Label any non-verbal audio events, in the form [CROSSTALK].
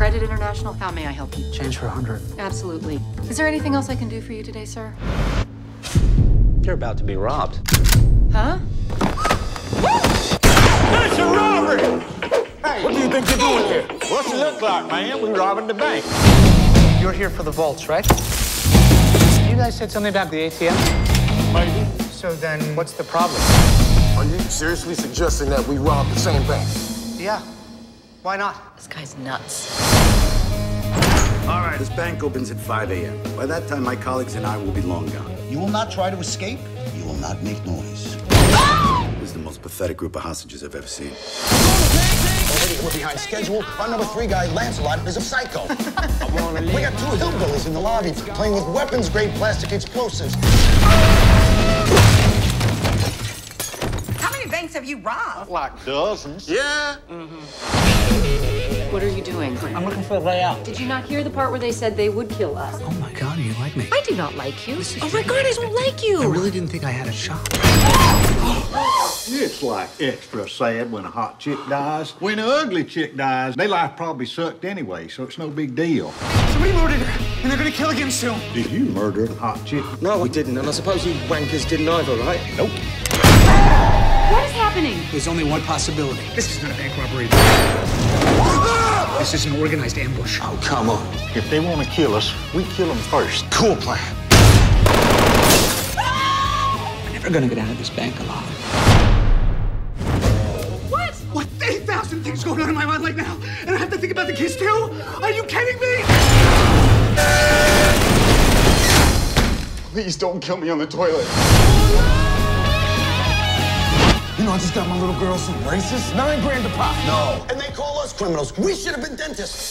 Credit International, how may I help you? Change for a hundred. Absolutely. Is there anything else I can do for you today, sir? You're about to be robbed. Huh? It's a robbery! Hey, what do you think you're doing here? What's it look like, man? We're robbing the bank. You're here for the vaults, right? You guys said something about the ATM? Maybe. So then, what's the problem? Are you seriously suggesting that we rob the same bank? Yeah. Why not? This guy's nuts. All right, this bank opens at 5 a.m. By that time, my colleagues and I will be long gone. You will not try to escape. You will not make noise. This is the most pathetic group of hostages I've ever seen. Already we're behind schedule. Our number three guy, Lancelot, is a psycho. [LAUGHS] we got two hillbillies in the lobby playing with weapons-grade plastic explosives. How many banks have you robbed? Like dozens. Yeah. Mm-hmm. What are you doing? I'm looking for a way out. Did you not hear the part where they said they would kill us? Oh my god, you like me? I do not like you. Oh my god, I don't like you. I really didn't think I had a shot. It's like extra sad when a hot chick dies. When an ugly chick dies, their life probably sucked anyway, so it's no big deal. Somebody murdered her, and they're gonna kill again soon. Did you murder the hot chick? No, we didn't, and I suppose you wankers didn't either, right? Nope. What is happening? There's only one possibility. This is not a bank robbery. This is an organized ambush. Oh, come on. If they want to kill us, we kill them first. Cool plan. I'm never gonna get out of this bank alive. What? What? 8,000 things going on in my mind right now, and I have to think about the kids too? Are you kidding me? Please don't kill me on the toilet. You know, I just got my little girl some braces. Nine grand a pop. No. And they call us criminals. We should have been dentists.